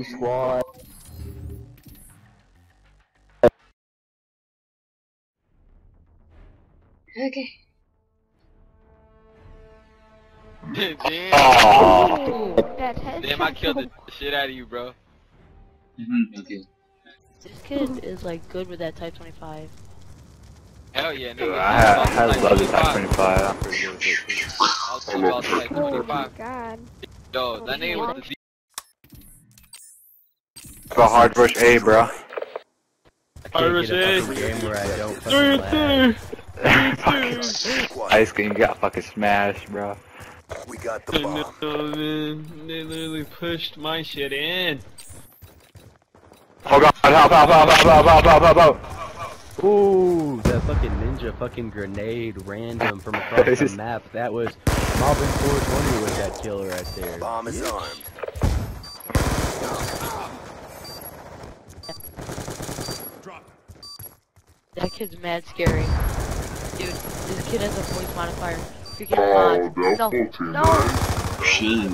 squad. Okay. Damn, Oh. Damn, I killed the shit out of you, bro. Mm-hmm, okay. This kid is like good with that Type 25. Hell yeah, Dude, nigga. I, ha- I Like love the Type 25. 25. I'm pretty good with it. I'll tell about the like Oh my god. Yo, that nigga with the Z. Go hard rush A, bro. I can't a fucking game where I don't fucking Ice cream got fucking smashed, bro. We got the I bomb. know, man. They literally pushed my shit in. Oh god, help, help, help, help, help, help, help, help. Ooh, that fucking ninja fucking grenade random from across the map. That was Mobbin 420 was that killer right there. Bomb is armed. That kid's mad scary. Dude, this kid has a voice modifier. Freaking mod. No, no! Shit.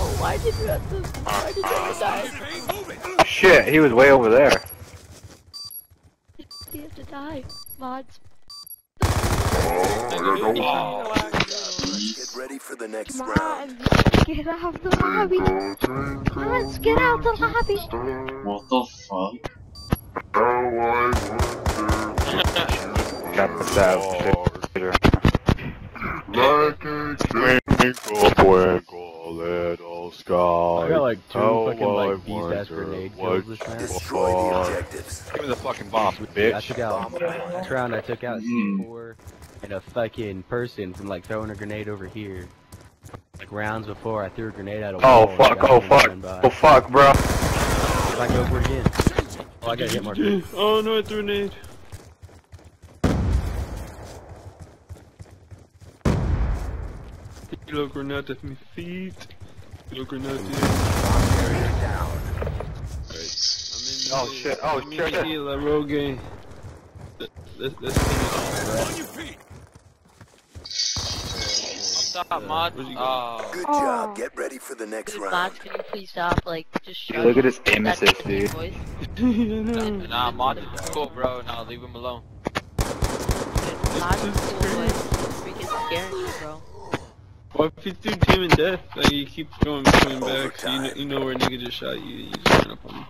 Oh, why did you have to? Why did you have to die? Shit, he was way over there. You have to die. Mods. Get ready for the next round. Get out of the lobby. Mods, get out the lobby. What the fuck? Got the stab. Shit. Like a chemical fuego, little sky. I got like two How fucking like I beast ass grenade what kills this round. Destroy the objectives. Give me the fucking bomb, I bitch. took out this round. I took out Mm. C4 and a fucking person from like throwing a grenade over here. Like rounds before, I threw a grenade at a Oh wall. and fuck, oh fuck, oh fuck, bro. If I go for it again. Oh, I got hit marker. Oh no, it's a grenade. Kilo grenade at my feet. Kilo grenade. Area down. Right. Oh shit! Oh I'm shit! I'm in the La Rogue. This, this thing is on your feet. Stop, mod. Oh. Good job. Get ready for the next dude, round. Mod, can you please stop? Like, just show. Look at his aim assist, dude. nah, nah, mod is cool, bro. Nah, leave him alone. Dude, mod is cool, but freaking scaring me, bro. Well, if you do team and death, like you keep going between back, so you know, you know where a nigga just shot you, you just run up on him.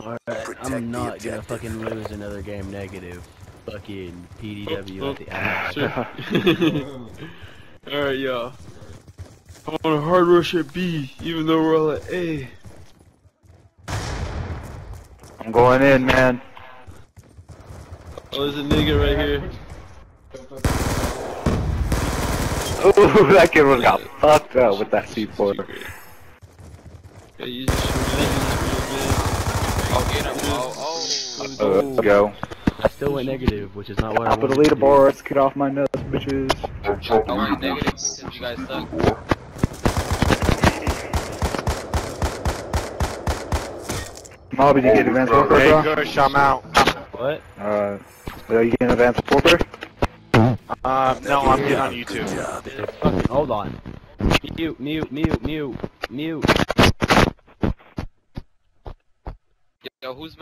Alright, I'm not gonna fucking lose another game negative. Fucking PDW Oh, at the oh, end. Sure. Alright, y'all. I want to hard rush at B, even though we're all at A. I'm going in, man. Oh, there's a nigga right here. Ooh, that kid was got fucked up with that C4. Yeah, you just shoot Oh, get him. Oh, oh. Uh, let's go. I still went negative, which is not what I wanted. Top of the wanted to do. leaderboards, get off my nuts, bitches. I went negative because you guys suck. Mob, did you get advanced warfare, Hey, bro? Kush, I'm out. What? Uh, are you getting advanced warfare? Uh, no, I'm getting on YouTube. fucking, hold on. Mute, mute, mute, mute, mute. Yo, who's